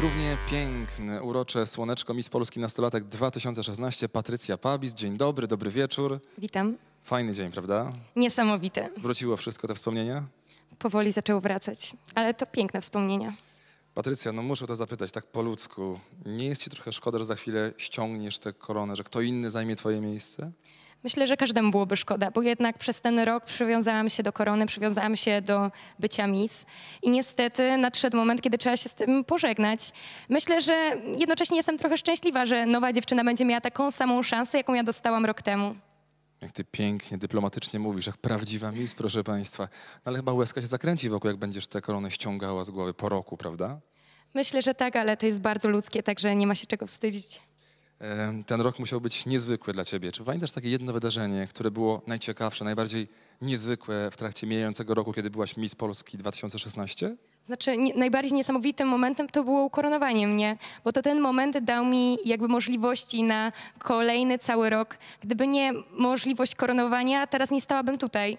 równie piękne, urocze słoneczko Miss Polski Nastolatek 2016, Patrycja Pabis. Dzień dobry, dobry wieczór. Witam. Fajny dzień, prawda? Niesamowite. Wróciło wszystko te wspomnienia? Powoli zaczęło wracać, ale to piękne wspomnienia. Patrycja, no muszę to zapytać tak po ludzku. Nie jest ci trochę szkoda, że za chwilę ściągniesz tę koronę, że kto inny zajmie twoje miejsce? Myślę, że każdemu byłoby szkoda, bo jednak przez ten rok przywiązałam się do korony, przywiązałam się do bycia Miss i niestety nadszedł moment, kiedy trzeba się z tym pożegnać. Myślę, że jednocześnie jestem trochę szczęśliwa, że nowa dziewczyna będzie miała taką samą szansę, jaką ja dostałam rok temu. Jak ty pięknie, dyplomatycznie mówisz, jak prawdziwa Miss, proszę państwa. No ale chyba łezka się zakręci wokół, jak będziesz tę koronę ściągała z głowy po roku, prawda? Myślę, że tak, ale to jest bardzo ludzkie, także nie ma się czego wstydzić. Ten rok musiał być niezwykły dla ciebie. Czy pamiętasz takie jedno wydarzenie, które było najciekawsze, najbardziej niezwykłe w trakcie mijającego roku, kiedy byłaś Miss Polski 2016? Znaczy, nie, najbardziej niesamowitym momentem to było ukoronowanie mnie, bo to ten moment dał mi jakby możliwości na kolejny cały rok. Gdyby nie możliwość koronowania, teraz nie stałabym tutaj.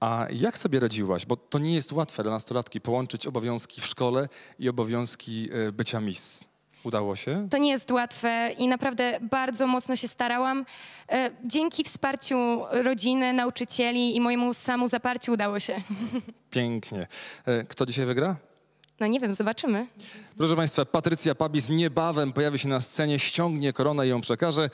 A jak sobie radziłaś? Bo to nie jest łatwe dla nastolatki połączyć obowiązki w szkole i obowiązki e, bycia Miss. Udało się? To nie jest łatwe i naprawdę bardzo mocno się starałam. E, Dzięki wsparciu rodziny, nauczycieli i mojemu samu zaparciu udało się. Pięknie. E, Kto dzisiaj wygra? No nie wiem, zobaczymy. Proszę Państwa, Patrycja Pabis niebawem pojawi się na scenie, ściągnie koronę i ją przekaże.